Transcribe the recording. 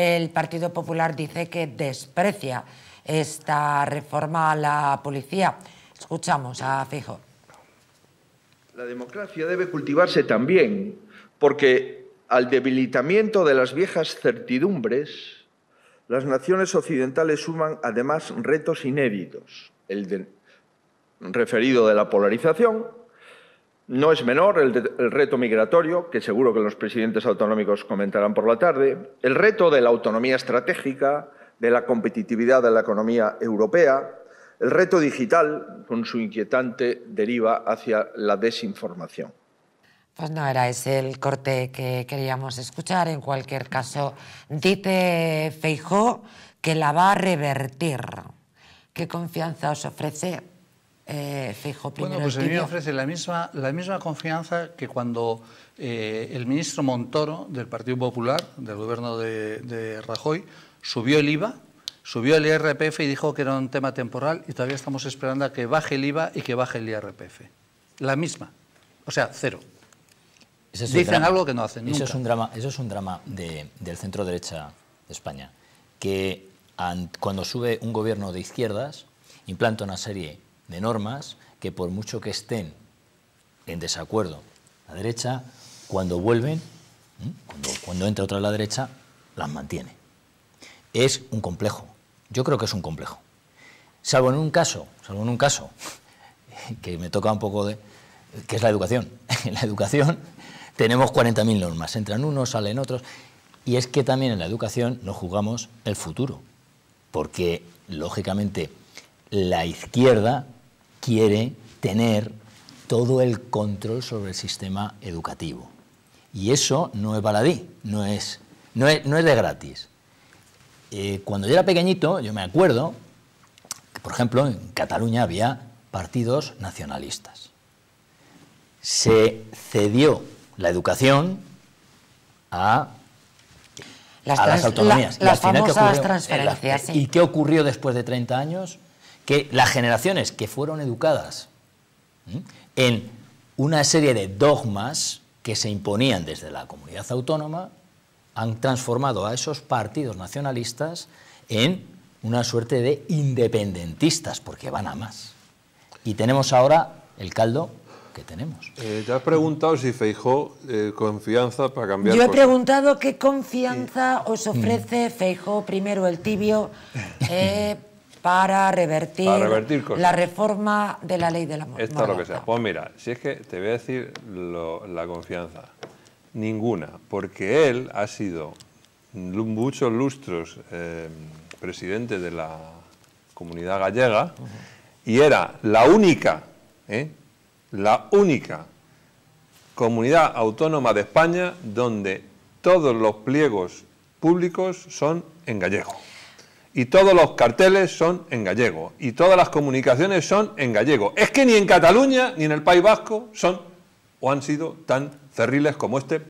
El Partido Popular dice que desprecia esta reforma a la policía. Escuchamos a Fijo. La democracia debe cultivarse también porque al debilitamiento de las viejas certidumbres, las naciones occidentales suman además retos inéditos, el referido de la polarización, no es menor el, reto migratorio, que seguro que los presidentes autonómicos comentarán por la tarde, el reto de la autonomía estratégica, de la competitividad de la economía europea, el reto digital, con su inquietante deriva hacia la desinformación. Pues no era ese el corte que queríamos escuchar. En cualquier caso, dice Feijó que la va a revertir. ¿Qué confianza os ofrece eh, Fijo Bueno, pues a mí me ofrece la misma, la misma confianza que cuando eh, el ministro Montoro del Partido Popular, del gobierno de, de, Rajoy, subió el IVA, subió el IRPF y dijo que era un tema temporal y todavía estamos esperando a que baje el IVA y que baje el IRPF. La misma. O sea, cero. Es Dicen algo que no hacen eso nunca. Es un drama, eso es un drama de, del centro derecha de España, que an, cuando sube un gobierno de izquierdas implanta una serie de normas que por mucho que estén en desacuerdo la derecha, cuando vuelven, cuando, entra otra a la derecha, las mantiene. Es un complejo. Yo creo que es un complejo. Salvo en un caso, salvo en un caso, que me toca un poco de... que es la educación. En la educación tenemos 40.000 normas, entran unos, salen otros, y es que también en la educación nos jugamos el futuro, porque lógicamente la izquierda quiere tener todo el control sobre el sistema educativo. Y eso no es baladí, no es, no es, no es de gratis. Eh, cuando yo era pequeñito, yo me acuerdo que, por ejemplo, en Cataluña había partidos nacionalistas. Se cedió la educación a, las, a las autonomías. La, las famosas transferencias. La, ¿Y qué ocurrió después de 30 años? Que las generaciones que fueron educadas ¿sí? en una serie de dogmas que se imponían desde la comunidad autónoma han transformado a esos partidos nacionalistas en una suerte de independentistas, porque van a más. Y tenemos ahora el caldo que tenemos. Eh, te has preguntado si Feijó eh, confianza para cambiar. Yo he cosas. preguntado qué confianza os ofrece Feijó, primero el tibio, eh, para revertir, Para revertir cosas. la reforma de la ley de la Esto es lo que sea. Pues mira, si es que te voy a decir lo- la confianza. Ninguna, porque él ha sido muchos lustros eh, presidente de la comunidad gallega y era la única, ¿eh? la única comunidad autónoma de España donde todos los pliegos públicos son en gallego. Y todos los carteles son en gallego. Y todas las comunicaciones son en gallego. Es que ni en Cataluña ni en el País Vasco son o han sido tan cerriles como este